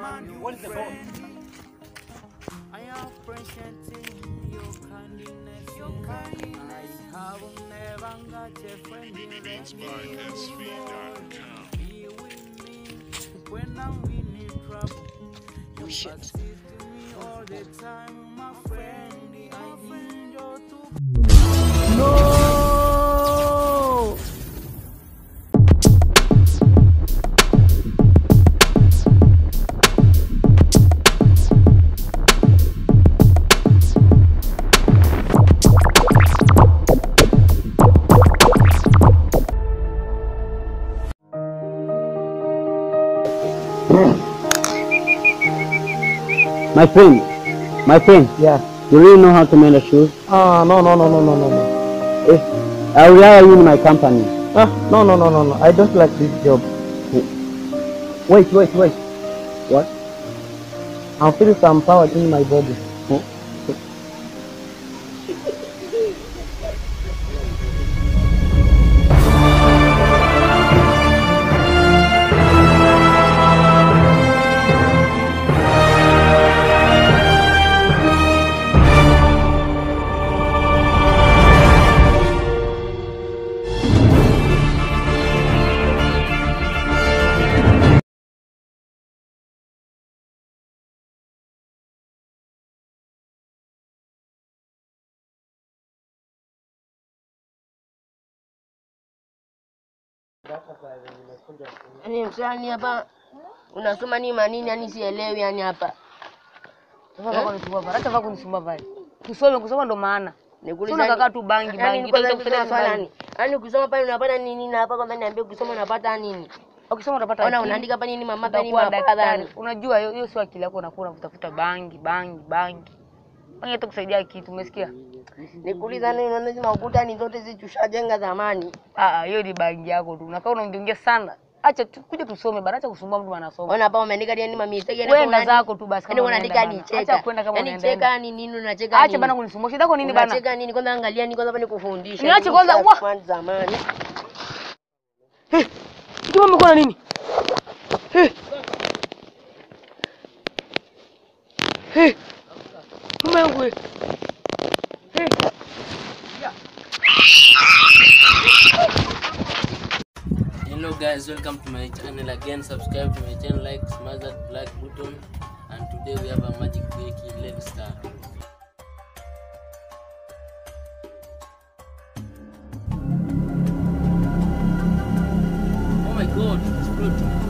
My new what is the phone? I appreciate your kindness, your kindness. I have never got a friend in Be with me when I'm in trouble. Oh shit. Assist me all the time, My friend, my friend, Yeah. you really know how to mend a shoes? Ah, no, no, no, no, no, no, no. If I will hire you in my company. Ah, no, no, no, no, no. I don't like this job. Wait, wait, wait. What? I'm feeling some power in my body. Yaani msani hapa unasoma ni manini yani sielewi yani hapa. Sasa kwa kunisumbua pale. Acha kunisumbua pale. Tusome kusoma ndo maana. Nikuuliza kaka tu bangi Yaani bangi. nilikuwa Itakuja nakuuliza kusaidia swala ni. Yaani ukisoma pale unapata nini na hapa niambie ukisoma unapata nini? Ukisoma utapata Ona unaandika hapa nini mama hapa nini utakuwa Unajua hiyo sio akili yako unakuwa unatafuta bangi bangi bangi. Bangi hata kusaidia kitu umesikia? Nikuuliza nini unaona hizi ni zote hizi tushajenga zamani. Ah ah, hiyo ni bangi yako tu. Unakaa unaongea sana. Acha tu kuja tusome bana, acha kusumbua mtu anasoma. Ona hapa umeandika nini mami? Sasa yani Kwenda zako tu basi Yaani kama unaandika ni cheka. Acha kwenda kama Yaani Ni cheka ni nini unacheka Acha bana kunisumbua. Shida yako nini bana? Unacheka nini? Kwanza angalia ni kwanza hapa nikufundisha. Niache Nini kwanza, wah! zamani Hey. Umekuwa na nini? Eh. Yangu wewe. Eh. Hello guys, welcome to my channel again. Subscribe to my channel, like, smash that black button. And today we have a magic quickie. Let's start. Oh my god, it's floating.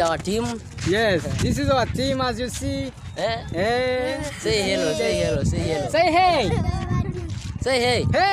is our team. Yes, this is our team as you see. Eh? Eh, Say hello, say hello, say hello. say hey. Say hey. Hey.